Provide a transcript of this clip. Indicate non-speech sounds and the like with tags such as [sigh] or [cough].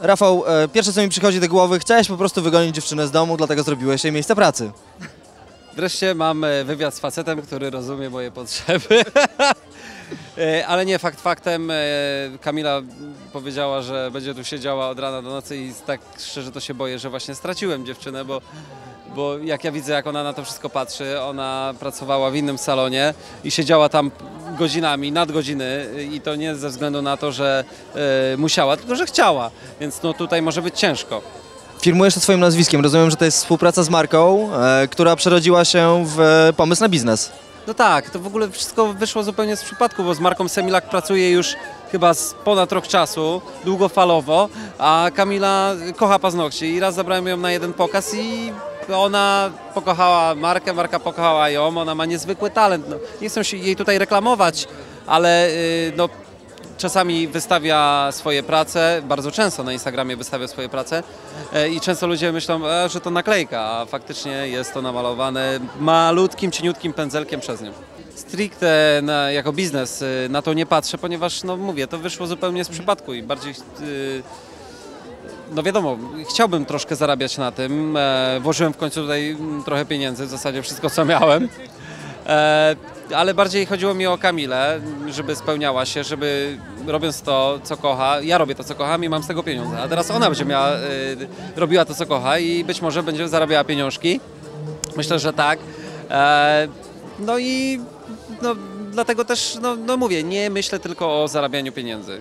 Rafał, e, pierwsze co mi przychodzi do głowy, chciałeś po prostu wygonić dziewczynę z domu, dlatego zrobiłeś jej miejsce pracy. Wreszcie mam e, wywiad z facetem, który rozumie moje potrzeby. [laughs] E, Ale nie, fakt faktem, e, Kamila powiedziała, że będzie tu siedziała od rana do nocy i tak szczerze to się boję, że właśnie straciłem dziewczynę, bo, bo jak ja widzę, jak ona na to wszystko patrzy, ona pracowała w innym salonie i siedziała tam godzinami, nadgodziny i to nie ze względu na to, że e, musiała, tylko że chciała, więc no tutaj może być ciężko. Firmujesz to swoim nazwiskiem, rozumiem, że to jest współpraca z marką, e, która przerodziła się w e, pomysł na biznes. No tak, to w ogóle wszystko wyszło zupełnie z przypadku, bo z Marką Semilak pracuję już chyba z ponad rok czasu, długofalowo, a Kamila kocha paznokcie i raz zabrałem ją na jeden pokaz i ona pokochała Markę, Marka pokochała ją, ona ma niezwykły talent. No, nie chcę się jej tutaj reklamować, ale y, no, czasami wystawia swoje prace, bardzo często na Instagramie wystawia swoje prace e, i często ludzie myślą, e, że to naklejka, a faktycznie jest to namalowane malutkim, cieniutkim pędzelkiem przez nią. Stricte na, jako biznes y, na to nie patrzę, ponieważ, no mówię, to wyszło zupełnie z przypadku i bardziej... y, no wiadomo, chciałbym troszkę zarabiać na tym. E, włożyłem w końcu tutaj mm, trochę pieniędzy, w zasadzie wszystko co miałem. E, ale bardziej chodziło mi o Kamilę, żeby spełniała się, żeby robiąc to, co kocha, ja robię to, co kocham i mam z tego pieniądze. A teraz ona będzie miała, e, robiła to, co kocha i być może będzie zarabiała pieniążki. Myślę, że tak. No i no, dlatego też, no, no mówię, nie myślę tylko o zarabianiu pieniędzy.